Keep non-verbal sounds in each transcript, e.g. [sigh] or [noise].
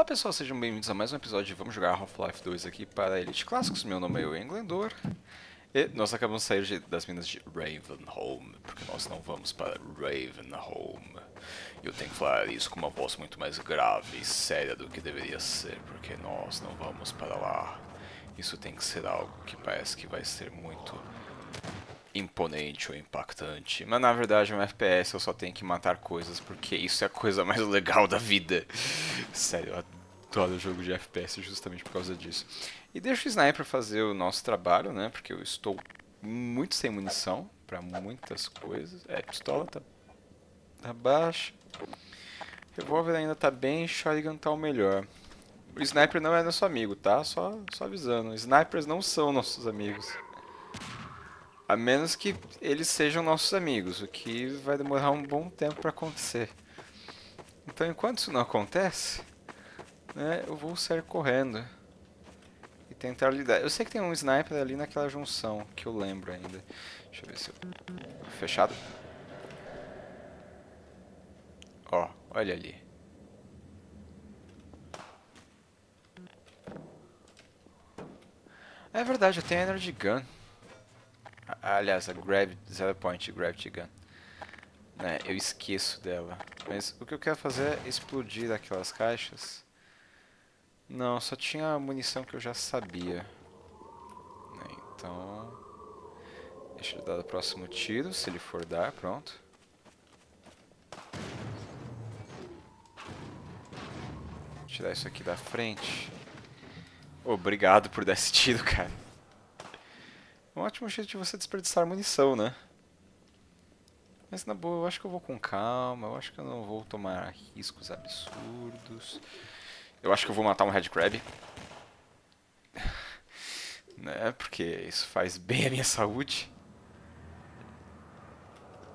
Olá pessoal, sejam bem-vindos a mais um episódio de Vamos Jogar Half-Life 2 aqui para Elite Clássicos. Meu nome é Ewan Glendor e nós acabamos de sair das minas de Ravenholm, porque nós não vamos para Ravenholm. Eu tenho que falar isso com uma voz muito mais grave e séria do que deveria ser, porque nós não vamos para lá. Isso tem que ser algo que parece que vai ser muito imponente ou impactante. Mas na verdade, no FPS eu só tenho que matar coisas porque isso é a coisa mais [laughs] legal da vida. Sério, eu adoro jogo de FPS justamente por causa disso. E deixa o sniper fazer o nosso trabalho, né? Porque eu estou muito sem munição para muitas coisas. É, pistola tá, tá baixa. Revólver ainda tá bem, shotgun tá o melhor. O sniper não é nosso amigo, tá? Só, só avisando. Snipers não são nossos amigos. A menos que eles sejam nossos amigos, o que vai demorar um bom tempo para acontecer. Então, enquanto isso não acontece, né, eu vou sair correndo e tentar lidar. Eu sei que tem um sniper ali naquela junção, que eu lembro ainda. Deixa eu ver se eu... Fechado. Ó, olha ali. É verdade, eu tenho Energy Gun. Aliás, a Gravity, Zero Point Gravity Gun. Né, eu esqueço dela. Mas o que eu quero fazer é explodir aquelas caixas. Não, só tinha munição que eu já sabia. Né, então... Deixa eu dar o próximo tiro, se ele for dar, pronto. Vou tirar isso aqui da frente. Obrigado por dar esse tiro, cara. Um ótimo jeito de você desperdiçar munição, né? Mas na boa, eu acho que eu vou com calma, eu acho que eu não vou tomar riscos absurdos. Eu acho que eu vou matar um Red Crab. [sighs] né? Porque isso faz bem à minha saúde.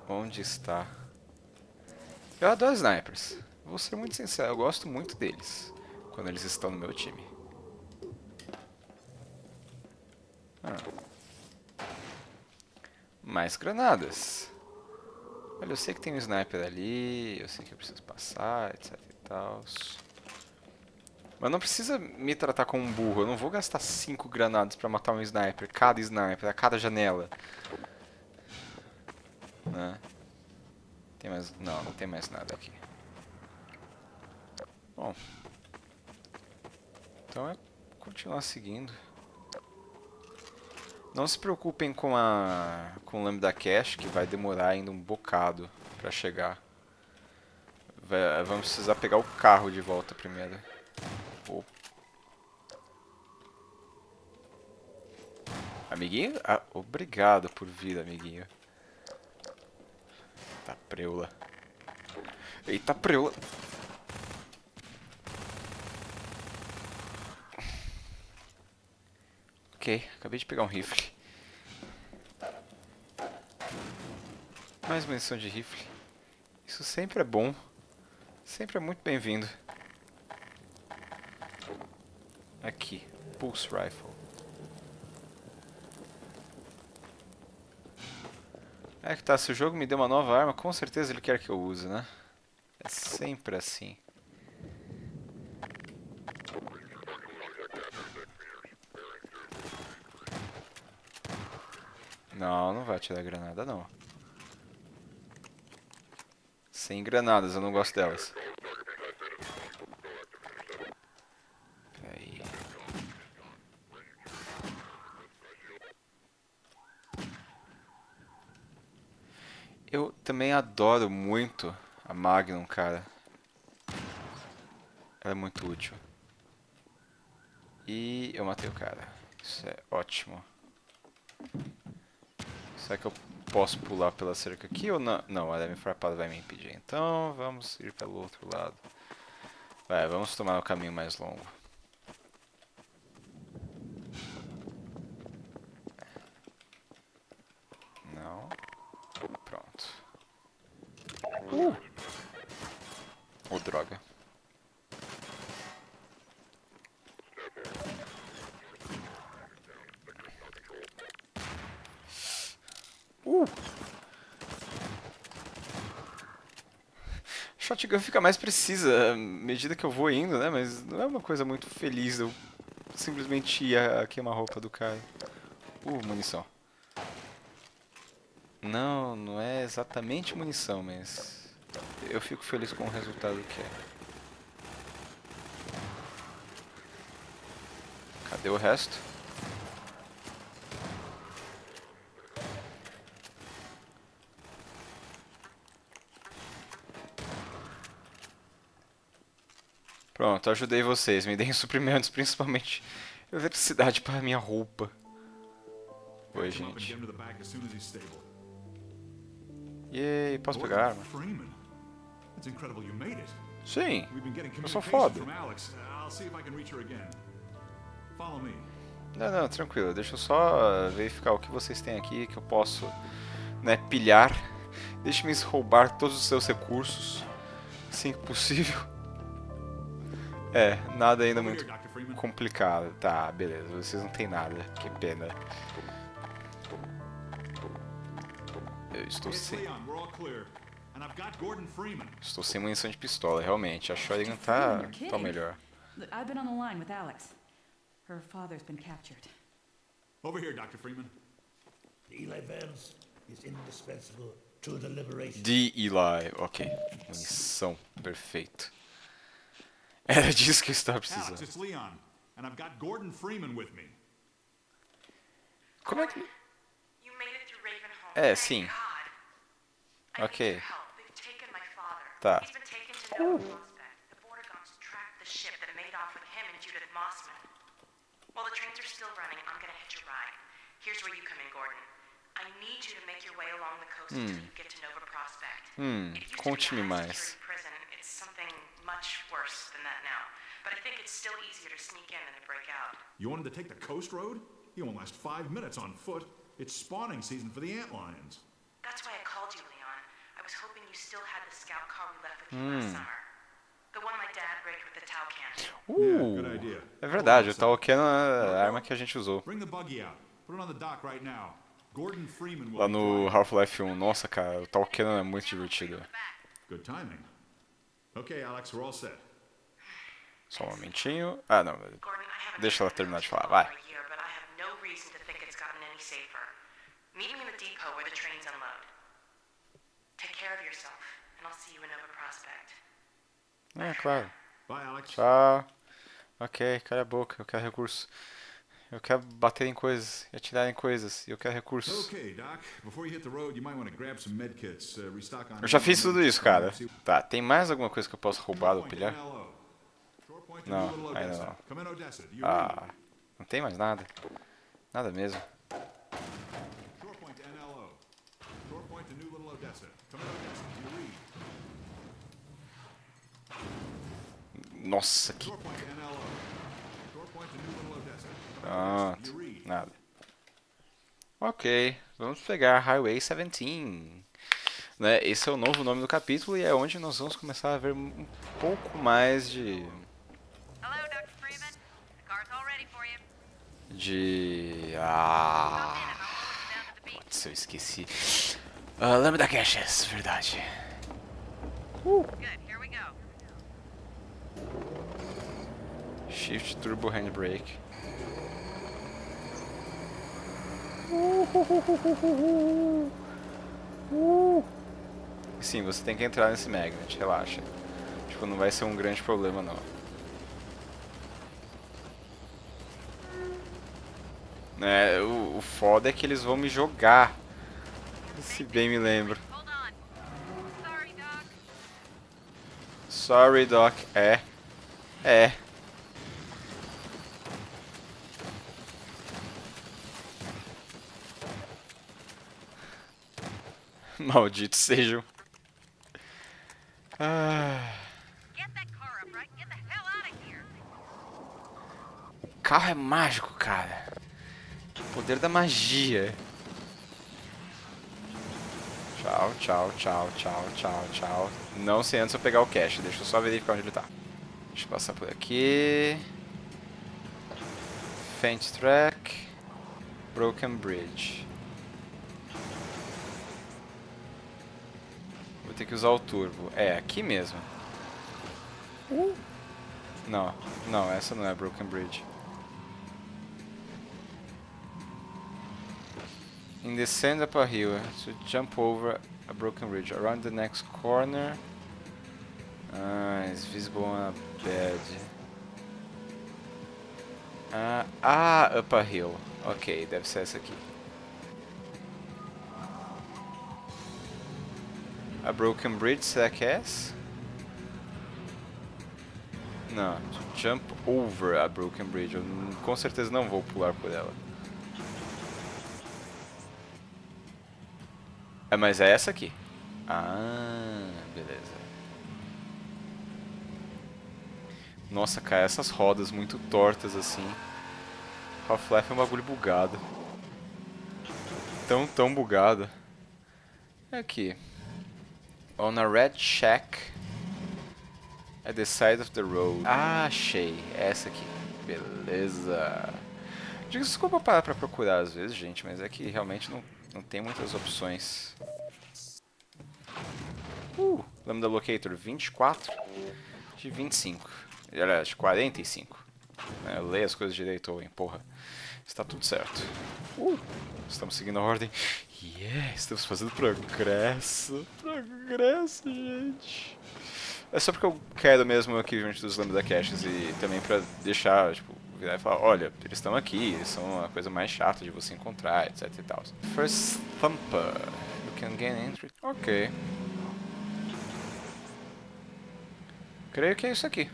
Onde está? Eu adoro snipers. Vou ser muito sincero, eu gosto muito deles. Quando eles estão no meu time. Ah mais granadas. Olha, eu sei que tem um sniper ali, eu sei que eu preciso passar, etc e tal. Mas não precisa me tratar como um burro, eu não vou gastar 5 granadas pra matar um sniper, cada sniper, a cada janela. Né? Tem mais... Não, não tem mais nada aqui. Bom. Então é continuar seguindo. Não se preocupem com a com o Lambda Cache, que vai demorar ainda um bocado para chegar. Vai, vamos precisar pegar o carro de volta primeiro. Amiguinho? Ah, obrigado por vir, amiguinho. Tá preula. Eita, preula. Ok, acabei de pegar um rifle. Mais munição de rifle. Isso sempre é bom. Sempre é muito bem-vindo. Aqui, Pulse Rifle. É que tá, se o jogo me deu uma nova arma, com certeza ele quer que eu use, né? É sempre assim. Não, não vai atirar granada não. Sem granadas, eu não gosto delas. Aí. Eu também adoro muito a Magnum, cara. Ela é muito útil. E eu matei o cara. Isso é ótimo. Será que eu posso pular pela cerca aqui ou não? Não, a arame farpada vai me impedir. Então vamos ir pelo outro lado. Vai, vamos tomar o caminho mais longo. Não. Pronto. Uh! Oh, droga. Shotgun fica mais precisa à medida que eu vou indo, né? Mas não é uma coisa muito feliz eu simplesmente ir a queimar a roupa do cara. Uh, munição. Não, não é exatamente munição, mas eu fico feliz com o resultado que é. Cadê o resto? Pronto, ajudei vocês. Me deem [laughs] suprimentos, principalmente eletricidade para minha roupa. Oi, gente. Yay, posso pegar a arma? Sim, eu sou foda. Não, não, tranquilo. Deixa eu só verificar o que vocês têm aqui que eu posso né, pilhar. Deixe-me roubar todos os seus recursos, assim que possível. É, nada ainda muito complicado. Tá, beleza. Vocês não tem nada. Que pena. Eu estou sem... Estou sem munição de pistola, realmente. A Shotgun tá, tá melhor. I've been on the line with Alex. Her father's been captured. Over here, Dr. Freeman. Eli Vance is indispensable to the liberation. De Eli, ok. Munição, perfeito. Era disso que eu estava precisando. Como é que... É, sim. Ok. Tá. Uh. While the trains are still running, I'm gonna hitch a ride. Here's where you come in, Gordon. I need you to make your way along the coast until you get to Nova Prospect. Hmm, conte-me mais. Prison, it's something much worse than that now. But I think it's still easier to sneak in than to break out. You wanted to take the coast road? You won't last five minutes on foot. It's spawning season for the antlions. That's why I called you, Leon. I was hoping you still had the scout car we left with you last hmm. summer. Uh, é verdade, o Taucan é a arma que a gente usou. Bring the buggy out. Put it on the dock right now. Gordon Freeman Lá no Half-Life 1, nossa cara, o Taucan é muito divertido. Só um momentinho. Ah, não. Deixa ela terminar de falar, vai. Meet me in the depot where the trains unload. Take care of yourself, and I'll see you in Nova Prospect. É, claro. Tchau. Ok, cala a boca, eu quero recursos. Eu quero bater em coisas e atirar em coisas. E eu quero recursos. Uh, eu já fiz tudo isso, cara. Tá, tem mais alguma coisa que eu posso roubar ou pilhar? Não, ainda não. Ah, não tem mais nada. Nada mesmo. Nossa, que... Pronto, nada. Ok, vamos pegar Highway 17. Né, esse é o novo nome do capítulo e é onde nós vamos começar a ver um pouco mais de... De... Ah... Putz, eu esqueci. Uh, lembra da Caches, verdade. Uh. Shift Turbo Handbrake. Sim, você tem que entrar nesse magnet, relaxa. Tipo, não vai ser um grande problema não. É, o, o foda é que eles vão me jogar. Se bem me lembro. Sorry, Doc. É. É. Malditos sejam. Ah. O carro é mágico, cara. O poder da magia. Tchau, tchau, tchau, tchau, tchau, tchau. Não sei antes eu pegar o cache. Deixa eu só verificar onde ele tá. Deixa eu passar por aqui. Faint Track. Broken Bridge. Que usar o turbo. É, aqui mesmo. Uh. Não, não, essa não é a Broken Bridge. In descend up a hill, to jump over a broken bridge. Around the next corner. Ah, it's visible on a bed. Ah, ah, up a hill. Ok, deve ser essa aqui. A broken bridge, será que é essa? Não, jump over a broken bridge. Eu com certeza não vou pular por ela. É, mas é essa aqui. Ah, beleza. Nossa, cara, essas rodas muito tortas assim. Half-Life é um bagulho bugado. Tão, tão bugado. É aqui. On a red shack at the side of the road. Ah, achei. Essa aqui. Beleza. Desculpa parar pra procurar às vezes, gente, mas é que realmente não não tem muitas opções. Uh, Lambda Locator 24 de 25. Aliás, 45. É, leia as coisas direito, Owen, porra. Está tudo certo. Uh, estamos seguindo a ordem. Yeah, estamos fazendo progresso. Progresso, gente. É só porque eu quero mesmo aqui junto dos Lambda Caches e também pra deixar, tipo, virar e falar, olha, eles estão aqui, eles são a coisa mais chata de você encontrar, etc e tal. First Thumper. You can gain entry. Ok. Creio que é isso aqui.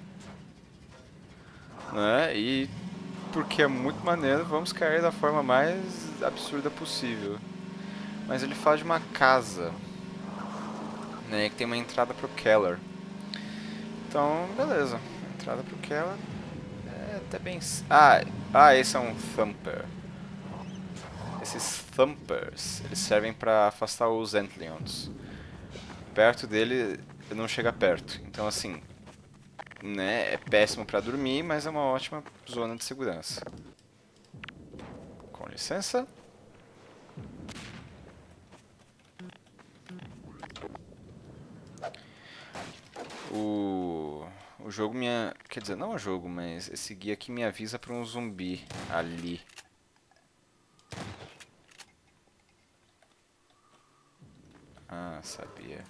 Né? E porque é muito maneiro, vamos cair da forma mais absurda possível. Mas ele fala de uma casa, né, que tem uma entrada pro Keller. Então, beleza. Entrada pro Keller, até bem... Ah, ah, esse é um Thumper. Esses Thumpers, eles servem para afastar os Antlions. Perto dele, não chega perto. Então, assim, né, é péssimo para dormir, mas é uma ótima zona de segurança. Com licença. O o jogo me... Quer dizer, não o jogo, mas esse guia aqui me avisa para um zumbi ali. Ah, sabia.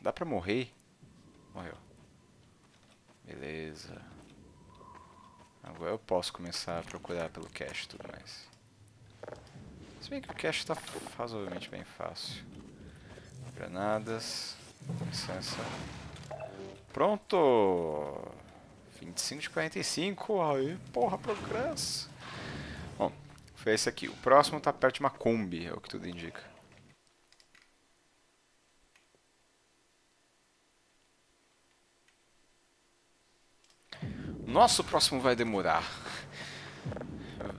Dá pra morrer? Morreu. Beleza. Agora eu posso começar a procurar pelo cache e tudo mais. Se bem que o cache está razoavelmente bem fácil. Granadas. Licença. Pronto! 25 de 45, aí, porra, progresso. Bom, foi esse aqui. O próximo tá perto de uma Kombi, é o que tudo indica. Nossa, o próximo vai demorar.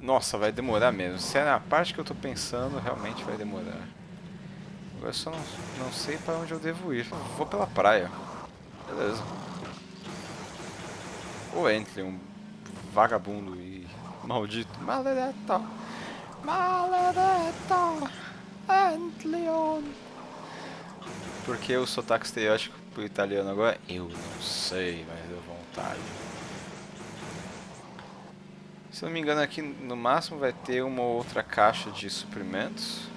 Nossa, vai demorar mesmo. Se é na parte que eu tô pensando, realmente vai demorar. Eu só não, não sei para onde eu devo ir. Vou pela praia. Beleza. Ou entre um vagabundo e maldito. Maledetto. Maledetto. Antleon. Por que o sotaque estereótipo italiano agora? Eu não sei, mas deu vontade. Se não me engano aqui no máximo vai ter uma outra caixa de suprimentos.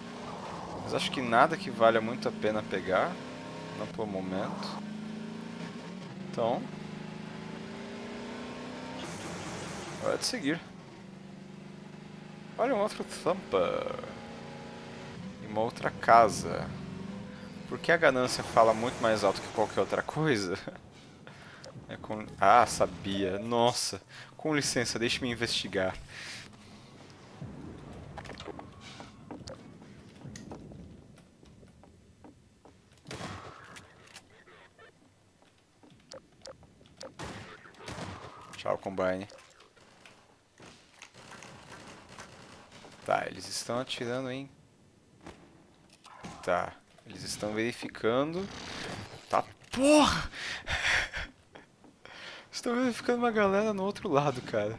Mas acho que nada que valha muito a pena pegar, não por momento. Então, hora de seguir. Olha um outro Thumper. E uma outra casa. Por que a ganância fala muito mais alto que qualquer outra coisa? [laughs] É com... Ah, sabia. Nossa. Com licença, deixe-me investigar. Tchau, Combine. Tá, eles estão atirando em... Tá, eles estão verificando... Tá, porra! Estão verificando uma galera no outro lado, cara.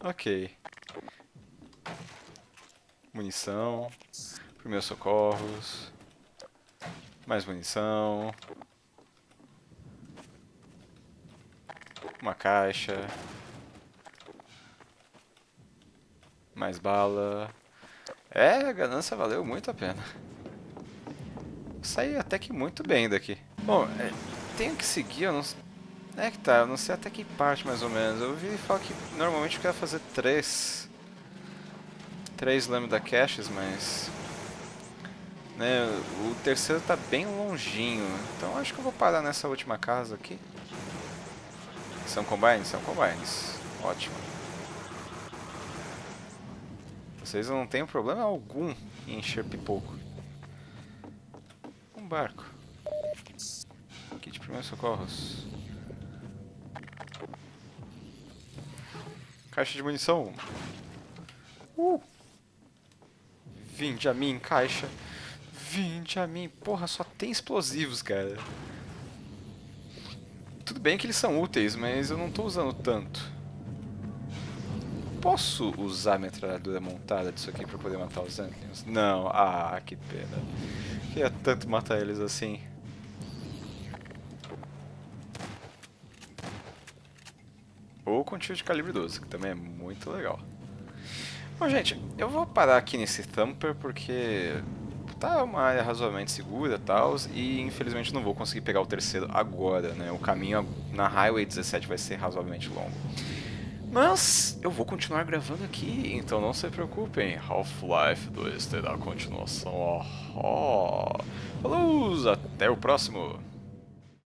Ok. Munição. Primeiros socorros. Mais munição. Uma caixa. Mais bala. É, a ganância valeu muito a pena. Saí até que muito bem daqui. Bom, é, tenho que seguir, eu não... É que tá, eu não sei até que parte mais ou menos. Eu ouvi falar que normalmente eu quero fazer três. Três Lambda Caches, mas... Né, o terceiro tá bem longinho. Então acho que eu vou parar nessa última casa aqui. São combines? São combines. Ótimo. Vocês não têm problema algum em encher pipoco. Um barco. De primeiros socorros. Caixa de munição. Uh! Vinde a mim, caixa. Vinde a mim. Porra, só tem explosivos, cara. Tudo bem que eles são úteis, mas eu não estou usando tanto. Posso usar a metralhadora montada disso aqui para poder matar os Antlions? Não. Ah, que pena. Queria tanto matar eles assim. Ou com tiro de calibre 12, que também é muito legal. Bom, gente, eu vou parar aqui nesse Thumper porque tá uma área razoavelmente segura tal, e infelizmente não vou conseguir pegar o terceiro agora, né? O caminho na Highway 17 vai ser razoavelmente longo. Mas eu vou continuar gravando aqui, então não se preocupem, Half-Life 2 terá continuação. Oh, oh. Falou, até o próximo!